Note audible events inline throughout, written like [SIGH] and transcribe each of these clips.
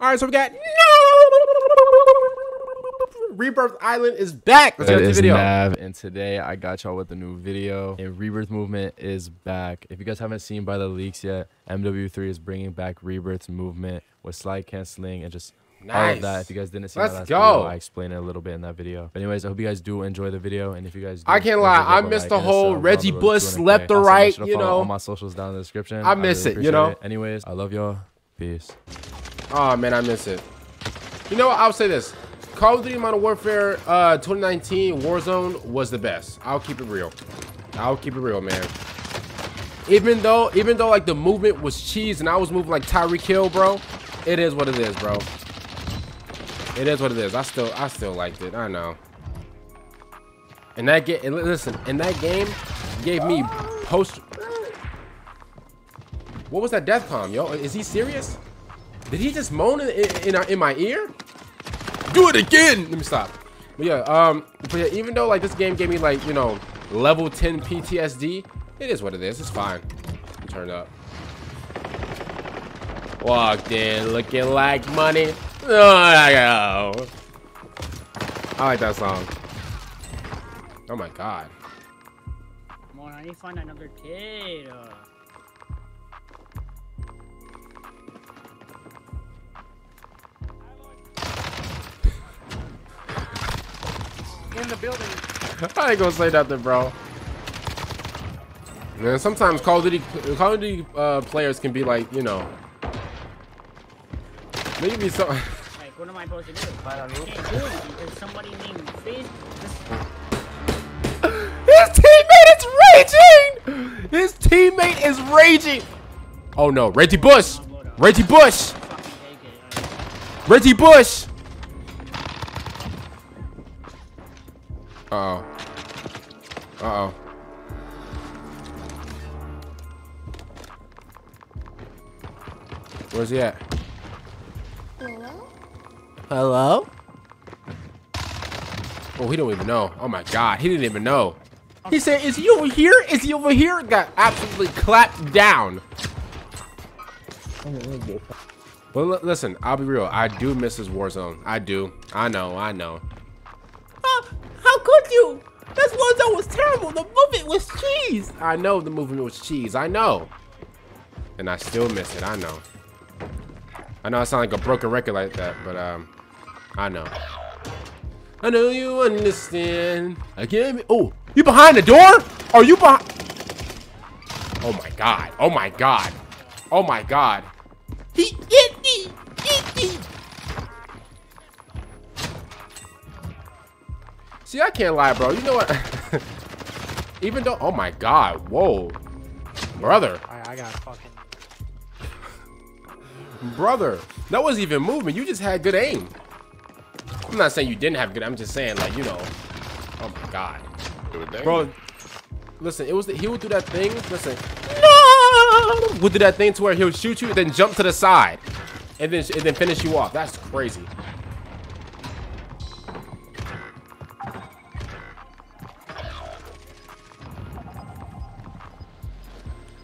All right, so we got Rebirth Island is back. Let's It get the video. Nahv, and today I got y'all with a new video. And Rebirth Movement is back. If you guys haven't seen by the leaks yet, MW3 is bringing back Rebirth's movement with slide canceling and just all of that. If you guys didn't see Let's my last go. video, I explained it a little bit in that video. But anyways, I hope you guys do enjoy the video. And if you guys, do, I can't lie, I missed like the whole. Reggie the Bush left or right, you know. All my socials down in the description. I miss really it, you know. Anyways, I love y'all. Peace. Oh man, I miss it. You know what? I'll say this: Call of Duty Modern Warfare uh, 2019 Warzone was the best. I'll keep it real. I'll keep it real, man. Even though, even though like the movement was cheese and I was moving like Tyreek Hill, bro, it is what it is, bro. It is what it is. I still, I still liked it. I know. And that get, and listen, and that game gave me post. What was that death palm, yo? Is he serious? Did he just moan in, in, in, my ear? Do it again! Let me stop. But yeah, um, but yeah, even though like this game gave me like, you know, level 10 PTSD, it is what it is. It's fine. Turn up. Walked in looking like money. Oh, I go. I like that song. Oh my god. Come on, I need to find another kid. Uh, in the building. [LAUGHS] I ain't gonna say nothing, bro. Man, sometimes Call of Duty, Call of Duty uh, players can be like, you know, maybe so. [LAUGHS] Like, what am I supposed to do? I can't do anything because somebody named Face. His teammate is raging. His teammate is raging. Oh no, Reggie Bush. Reggie Bush. fucking take it. Reggie Bush. Uh oh. Uh oh. Where's he at? Hello? Hello? Oh, he don't even know. Oh my god, he didn't even know. He said, is he over here? Is he over here? Got absolutely clapped down. Well, li- listen, I'll be real. I do miss his Warzone. I do. I know, I know. Warzone was terrible. The movement was cheese. I know the movement was cheese. I know. And I still miss it. I know. I know I sound like a broken record like that, but um, I know. I know you understand. I can't. Be oh, you behind the door? Are you behind? Oh my god. Oh my god. Oh my god. He. See, I can't lie, bro. You know what? [LAUGHS] Even though, oh my god, whoa, brother. I, I got fucking. Brother, that wasn't even movement. You just had good aim. I'm not saying you didn't have good. I'm just saying, like, you know. Oh my god, bro. Listen, it was the, he would do that thing. Listen, no, would do that thing to where he'll shoot you, then jump to the side, and then and then finish you off. That's crazy.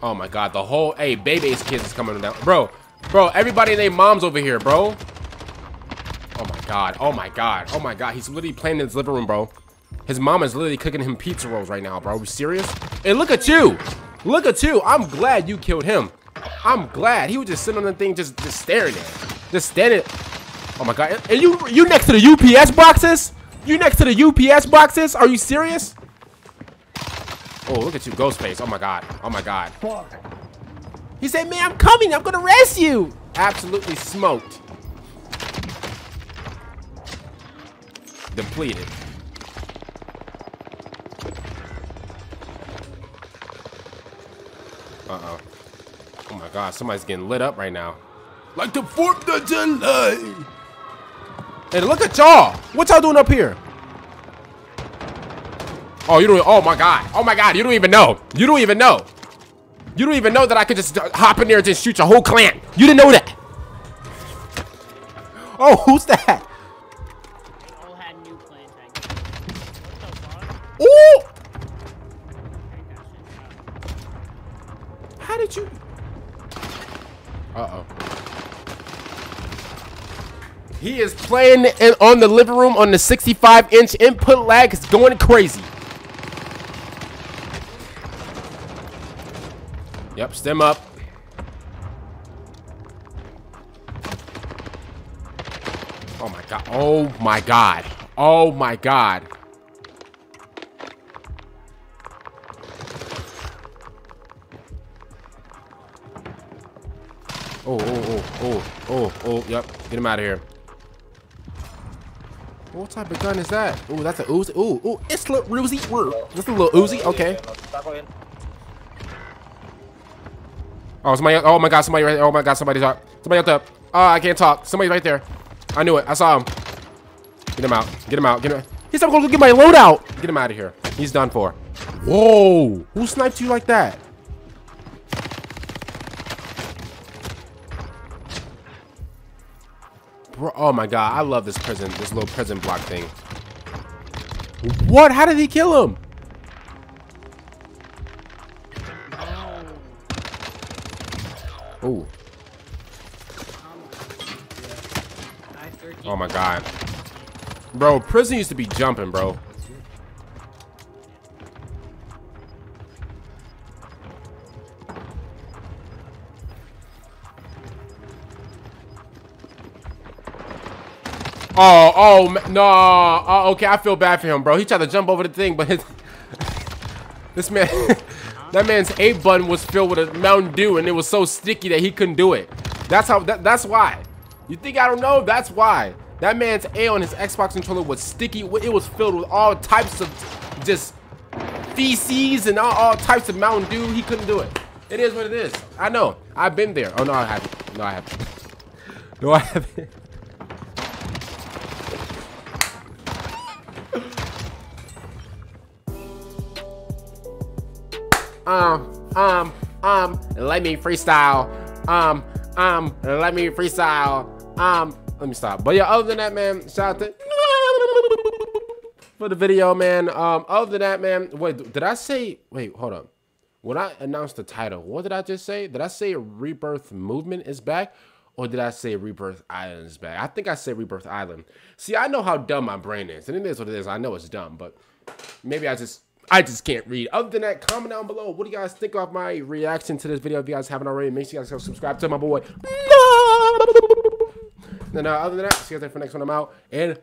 Oh my god, the whole hey Bebe's kids is coming down. Bro, bro, everybody and their moms over here, bro. Oh my god, oh my god, oh my god. He's literally playing in his living room, bro. His mom is literally cooking him pizza rolls right now, bro. Are you serious? Hey, look at you. Look at you. I'm glad you killed him. I'm glad. He was just sitting on the thing just, just staring there. Just standing. Oh my god. And you you next to the UPS boxes? You next to the UPS boxes? Are you serious? Oh, look at you, Ghostface. Oh my god. Oh my god. He said, man, I'm coming. I'm gonna arrest you. Absolutely smoked. Depleted. Uh-oh. Oh my god, somebody's getting lit up right now. Like the 4th of July. Hey, look at y'all. What y'all doing up here? Oh, you don't. Oh my god. Oh my god. You don't even know. You don't even know. You don't even know that I could just hop in there and just shoot your whole clan. You didn't know that. Oh, [LAUGHS] who's that? They all had new plans, I. What the fuck? Ooh. Take that shit out. How did you? Uh oh. He is playing in, on the living room on the 65 inch input lag. It's going crazy. Yep, stem up. Oh my god. Oh my god. Oh my god. Oh, oh, oh, oh, oh, oh, yep. Get him out of here. What type of gun is that? Oh, that's a Uzi. Ooh, ooh, it's a little Uzi. That's a little Uzi. Okay. Oh, somebody. Oh my God, somebody right there. Oh my God, somebody's up. Somebody up there. Oh, ah, I can't talk. Somebody's right there. I knew it. I saw him. Get him out. Get him out. Get him. He's not going to get my loadout. Get him out of here. He's done for. Whoa. Who sniped you like that? Bro, oh my god, I love this prison, this little prison block thing. What? How did he kill him? Oh. Oh my god. Bro, prison used to be jumping, bro. Oh, oh, no. Oh, uh, okay, I feel bad for him, bro. He tried to jump over the thing, but his... [LAUGHS] this man... [LAUGHS] that man's A button was filled with a Mountain Dew, and it was so sticky that he couldn't do it. That's how... That, that's why. You think I don't know? That's why. That man's A on his Xbox controller was sticky. It was filled with all types of just feces and all, all types of Mountain Dew. He couldn't do it. It is what it is. I know. I've been there. Oh, no, I haven't. No, I haven't. [LAUGHS] No, I haven't. Um, um, um, let me freestyle. Um, um, let me freestyle. Um, let me stop. But yeah, other than that, man, shout out to for the video, man. Um, other than that, man, wait, did I say? Wait, hold on. When I announced the title, what did I just say? Did I say Rebirth Movement is back? Or did I say Rebirth Island is back? I think I said Rebirth Island. See, I know how dumb my brain is. And it is what it is. I know it's dumb, but maybe I just I just can't read. Other than that, comment down below. What do you guys think of my reaction to this video? If you guys haven't already, make sure you guys go subscribe to my boy. And uh, other than that, see you guys for the next one. I'm out. And